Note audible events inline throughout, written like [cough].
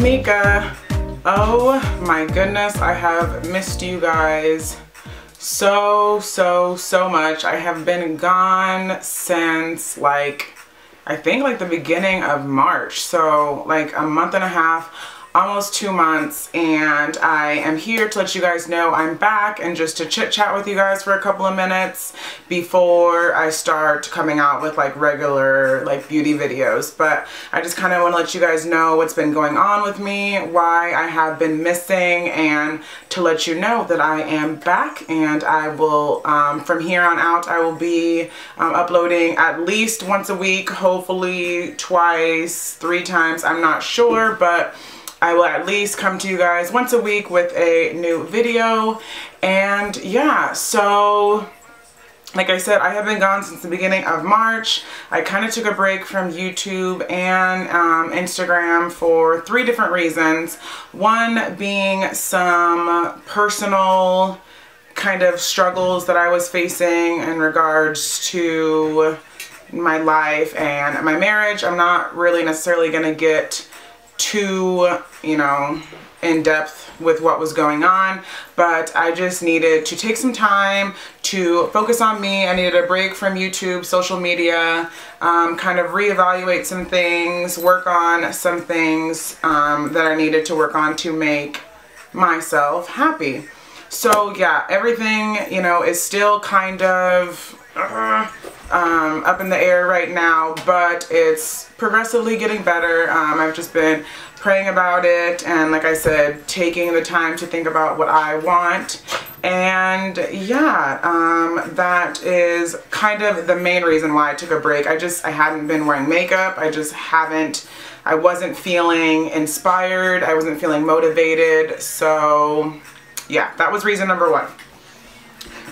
Meka. Oh my goodness, I have missed you guys so, so, so much. I have been gone since like, I think like the beginning of March. So like a month and a half almost two months and I am here to let you guys know I'm back and just to chit chat with you guys for a couple of minutes before I start coming out with like regular like beauty videos. But I just kind of want to let you guys know what's been going on with me why I have been missing and to let you know that I am back and I will um, from here on out I will be um, uploading at least once a week hopefully twice three times I'm not sure but I will at least come to you guys once a week with a new video. And yeah, so like I said, I have been gone since the beginning of March. I kind of took a break from YouTube and um, Instagram for three different reasons. One being some personal kind of struggles that I was facing in regards to my life and my marriage. I'm not really necessarily going to get too, you know, in depth with what was going on, but I just needed to take some time to focus on me. I needed a break from YouTube, social media, um, kind of reevaluate some things, work on some things um, that I needed to work on to make myself happy. So yeah, everything, you know, is still kind of uh, um, up in the air right now, but it's progressively getting better. Um, I've just been praying about it and like I said, taking the time to think about what I want. And yeah, um, that is kind of the main reason why I took a break. I just, I hadn't been wearing makeup. I just haven't, I wasn't feeling inspired. I wasn't feeling motivated. So yeah, that was reason number one.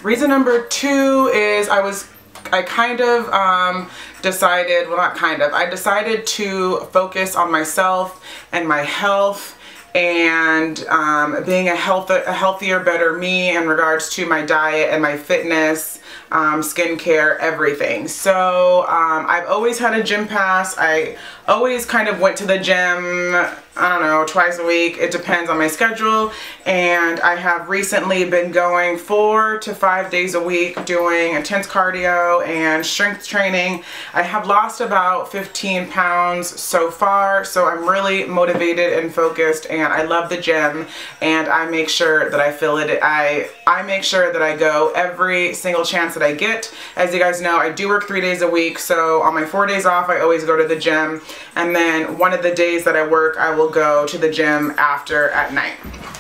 Reason number two is I was I kind of um, decided, well not kind of, I decided to focus on myself and my health and um, being a, health, a healthier, better me in regards to my diet and my fitness, um, skincare, everything. So um, I've always had a gym pass. I always kind of went to the gym I don't know, twice a week. It depends on my schedule. And I have recently been going four to five days a week doing intense cardio and strength training. I have lost about 15 pounds so far. So I'm really motivated and focused and I love the gym and I make sure that I fill it. I, I make sure that I go every single chance that I get. As you guys know, I do work three days a week. So on my four days off, I always go to the gym. And then one of the days that I work, I will go to the gym after at night.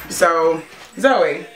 So Zoe,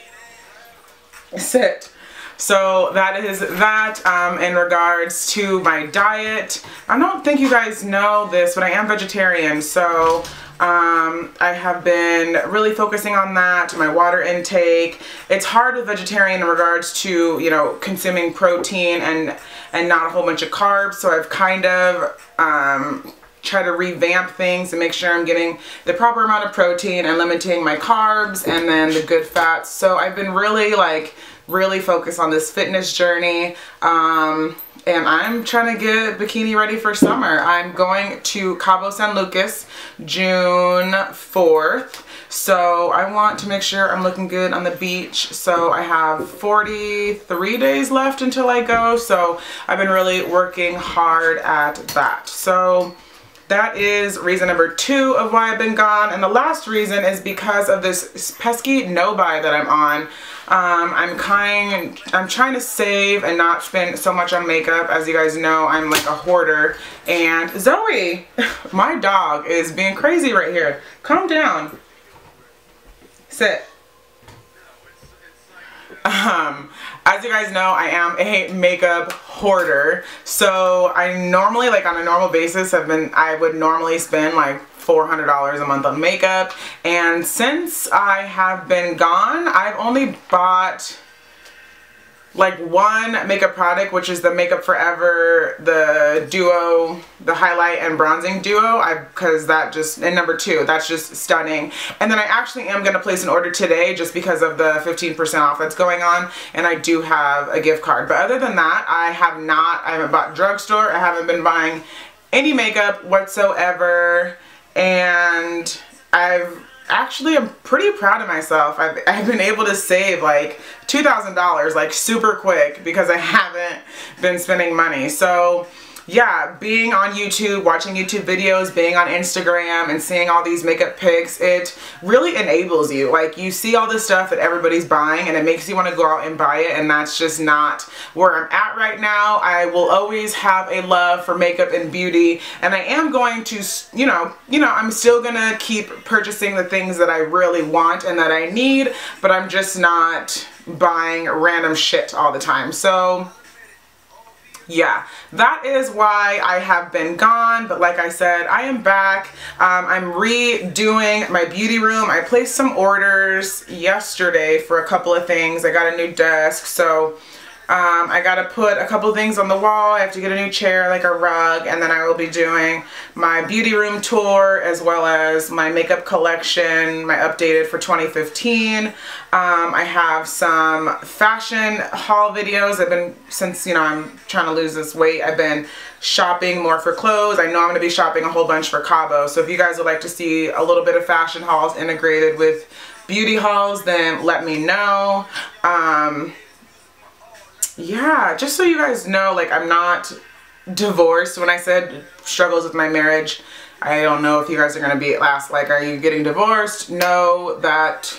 sit. So that is that um, in regards to my diet. I don't think you guys know this, but I am vegetarian. So um, I have been really focusing on that, my water intake. It's hard with vegetarian in regards to, you know, consuming protein and, and not a whole bunch of carbs. So I've kind of um, try to revamp things and make sure I'm getting the proper amount of protein and limiting my carbs and then the good fats. So I've been really like really focused on this fitness journey. Um, and I'm trying to get bikini ready for summer. I'm going to Cabo San Lucas June 4th. So I want to make sure I'm looking good on the beach. So I have 43 days left until I go. So I've been really working hard at that. So that is reason number two of why I've been gone. And the last reason is because of this pesky no-buy that I'm on. Um, I'm kind, I'm trying to save and not spend so much on makeup. As you guys know, I'm like a hoarder. And Zoe, [laughs] my dog, is being crazy right here. Calm down. Sit. Um, as you guys know, I am a makeup hoarder. So I normally, like on a normal basis, have been, I would normally spend like $400 a month on makeup. And since I have been gone, I've only bought like one makeup product which is the Makeup Forever the duo the highlight and bronzing duo I because that just and number two that's just stunning. And then I actually am gonna place an order today just because of the 15% off that's going on and I do have a gift card. But other than that I have not I haven't bought drugstore I haven't been buying any makeup whatsoever and I've actually I'm pretty proud of myself. I've, I've been able to save like $2,000 like super quick because I [laughs] haven't been spending money. So yeah, being on YouTube, watching YouTube videos, being on Instagram and seeing all these makeup pics, it really enables you. Like you see all this stuff that everybody's buying and it makes you want to go out and buy it and that's just not where I'm at right now. I will always have a love for makeup and beauty and I am going to, you know, you know, I'm still going to keep purchasing the things that I really want and that I need, but I'm just not buying random shit all the time. So yeah, that is why I have been gone. But like I said, I am back. Um, I'm redoing my beauty room. I placed some orders yesterday for a couple of things. I got a new desk. So um, I gotta put a couple things on the wall. I have to get a new chair, like a rug, and then I will be doing my beauty room tour as well as my makeup collection, my updated for 2015. Um, I have some fashion haul videos. I've been, since, you know, I'm trying to lose this weight, I've been shopping more for clothes. I know I'm gonna be shopping a whole bunch for Cabo. So if you guys would like to see a little bit of fashion hauls integrated with beauty hauls, then let me know. Um, yeah, just so you guys know, like I'm not divorced. When I said struggles with my marriage, I don't know if you guys are going to be at last. Like, are you getting divorced? No, that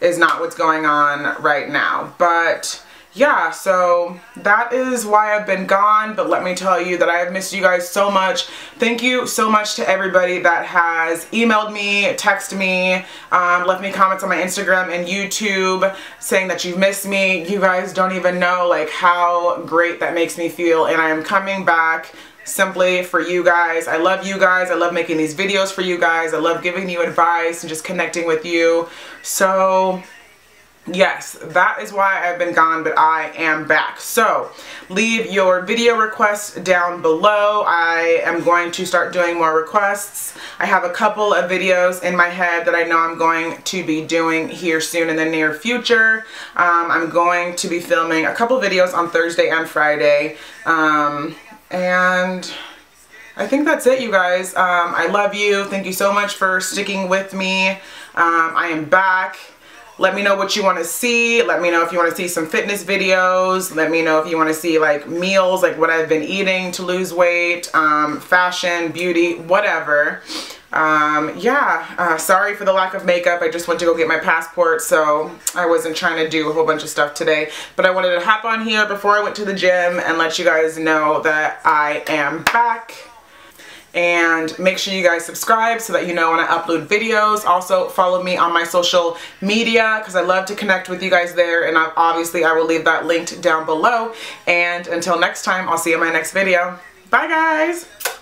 is not what's going on right now. But yeah, so that is why I've been gone, but let me tell you that I have missed you guys so much. Thank you so much to everybody that has emailed me, texted me, um, left me comments on my Instagram and YouTube saying that you've missed me. You guys don't even know like how great that makes me feel and I am coming back simply for you guys. I love you guys. I love making these videos for you guys. I love giving you advice and just connecting with you. So yes that is why I've been gone but I am back. So leave your video requests down below. I am going to start doing more requests. I have a couple of videos in my head that I know I'm going to be doing here soon in the near future. Um, I'm going to be filming a couple videos on Thursday and Friday. Um, and I think that's it you guys. Um, I love you. Thank you so much for sticking with me. Um, I am back let me know what you want to see. Let me know if you want to see some fitness videos. Let me know if you want to see like meals, like what I've been eating to lose weight, um, fashion, beauty, whatever. Um, yeah, uh, sorry for the lack of makeup. I just went to go get my passport, so I wasn't trying to do a whole bunch of stuff today. But I wanted to hop on here before I went to the gym and let you guys know that I am back and make sure you guys subscribe so that you know when I upload videos. Also follow me on my social media because I love to connect with you guys there and I, obviously I will leave that linked down below and until next time I'll see you in my next video. Bye guys!